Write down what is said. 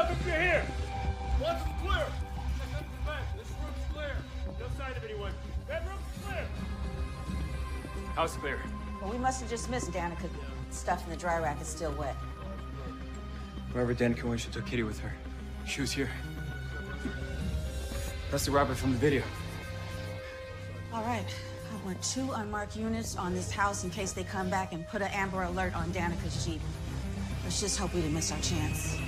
up if you're here. Watch clear. Check out the vent. This room's clear. No sign of anyone. Bedroom's clear. House clear. Well, we must have just missed Danica. Stuff in the dry rack is still wet. Wherever Danica went, she took Kitty with her. She was here. That's the rabbit from the video. All right. I want two unmarked units on this house in case they come back and put an Amber Alert on Danica's Jeep. Let's just hope we didn't miss our chance.